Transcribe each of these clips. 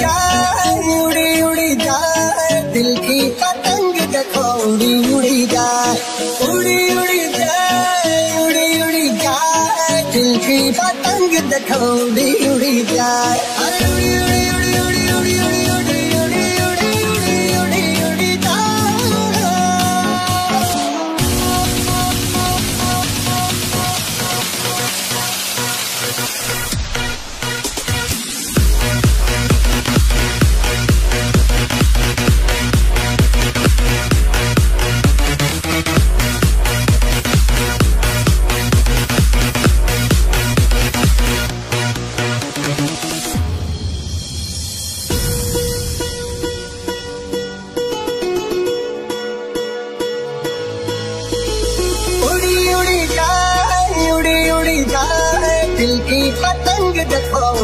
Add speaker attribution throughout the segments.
Speaker 1: जाए, उड़ी उड़ी जाए, दिल की पतंग देखो उड़ी उड़ी जाए। उड़ी उड़ी जाए, उड़ी उड़ी जाए, दिल की पतंग देखो उड़ी उड़ी जाए। अरे उड़ी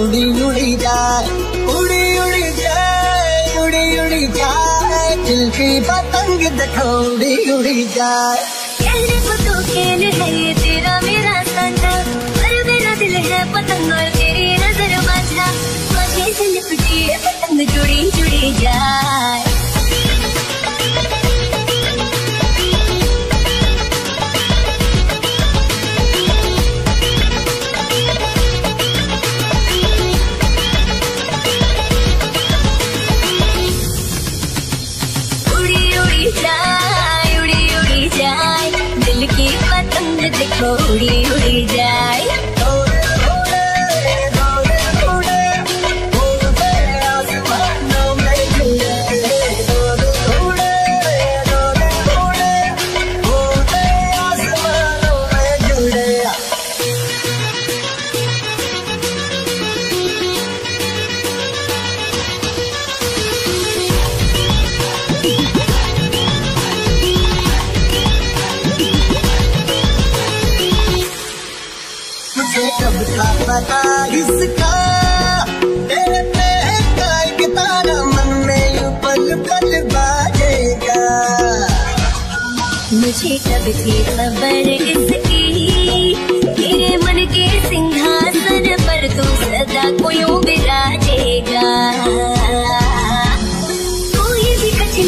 Speaker 1: उड़ी उड़ी जाए उड़ी उड़ी जाए उड़ी उड़ी जाए दिल की पतंग देखो, उड़ी उड़ी जाए
Speaker 2: खेल है, तेरा मेरा साझा पर मेरा दिल है पतंग और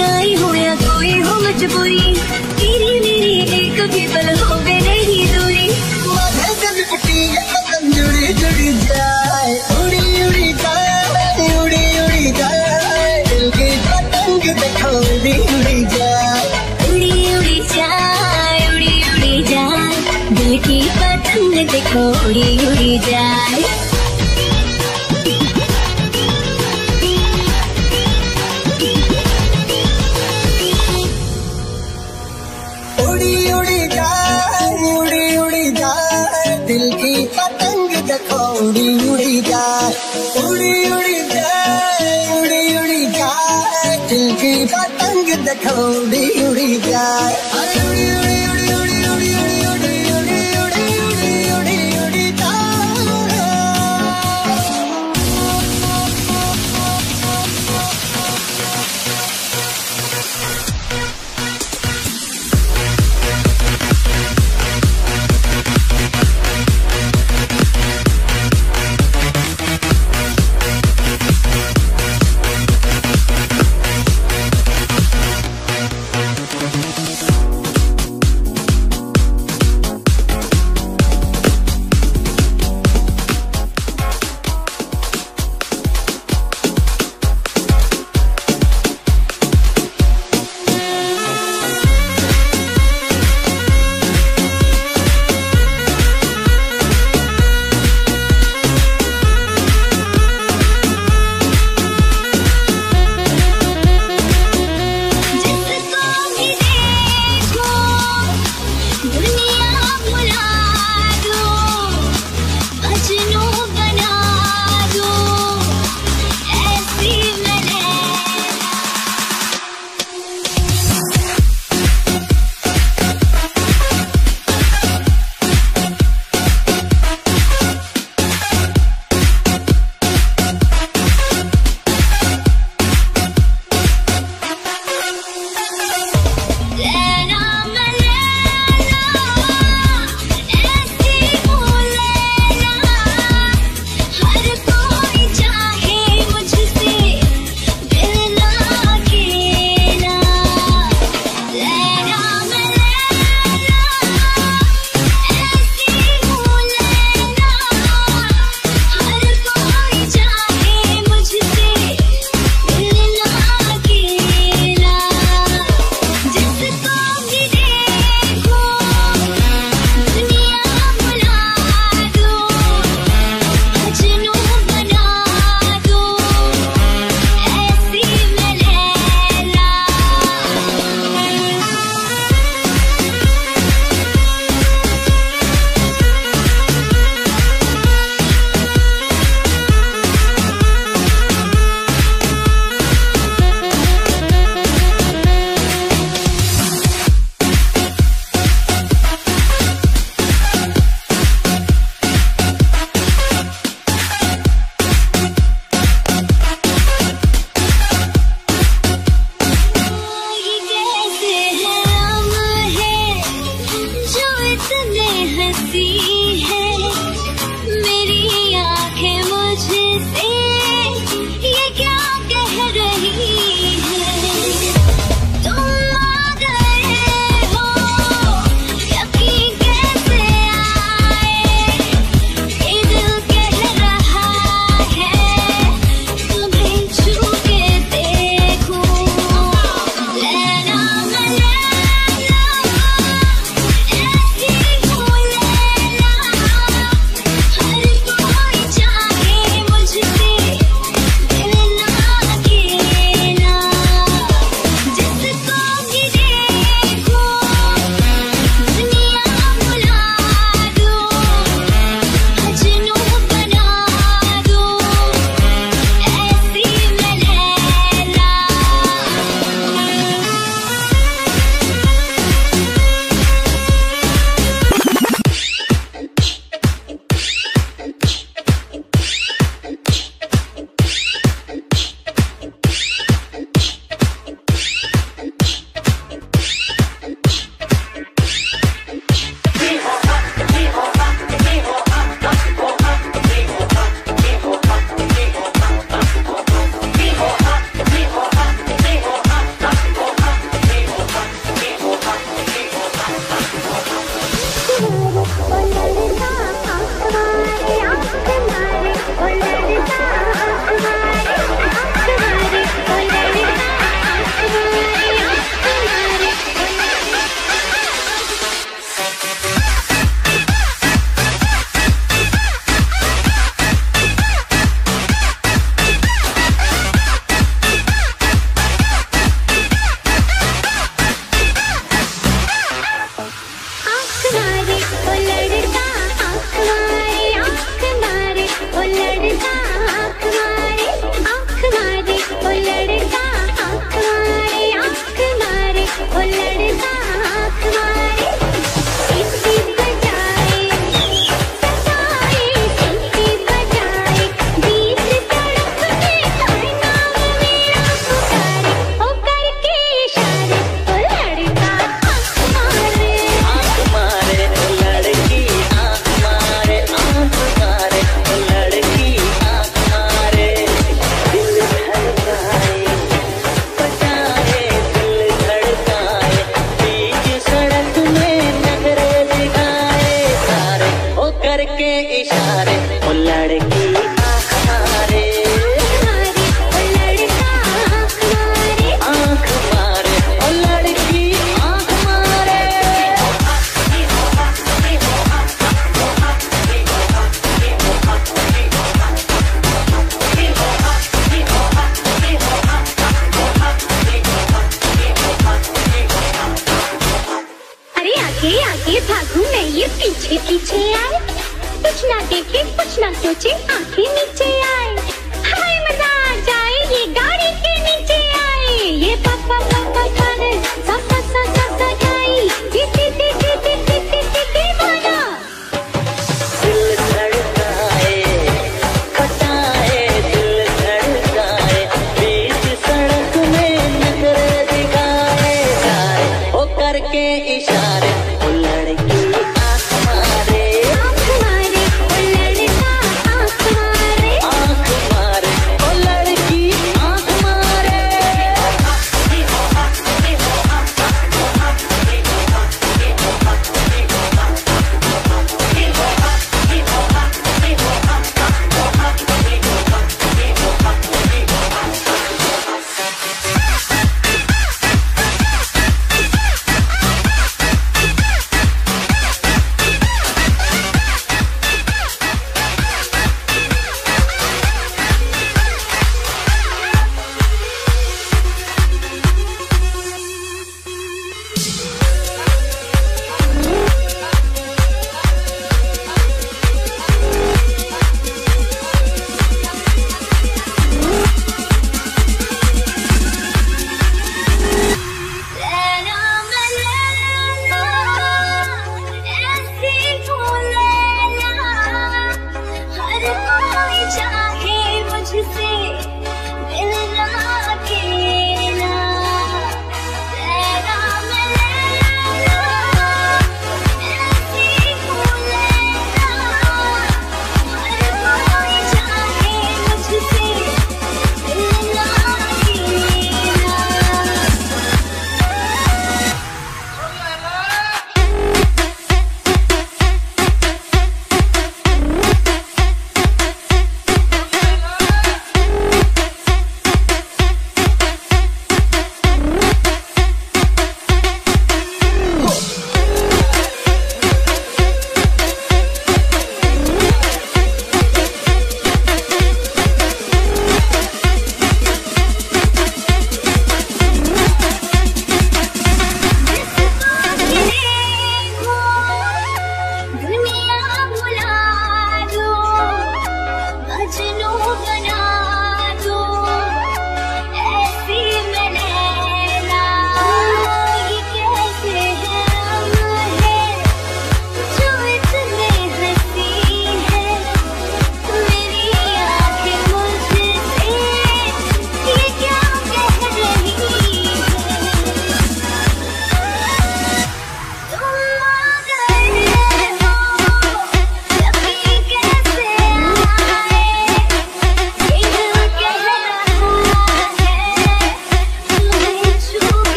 Speaker 2: भी हो या कोई। हो मजबूरी तेरी मेरी एक भी पल हो बे नहीं दूरी।
Speaker 1: माथे पतंग जुड़ी जुड़ी जाए। उड़ी उड़ी जाए उड़ी उड़ी जाए। दिल की पतंग देखो उड़ी उड़ी जाए।
Speaker 2: उड़ी उड़ी जाए उड़ी उड़ी जाए। दिल की पतंग देखो उड़ी उड़ी जाए। the cold, the I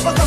Speaker 1: ready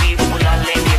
Speaker 3: we,
Speaker 1: ooh
Speaker 4: la
Speaker 1: lady.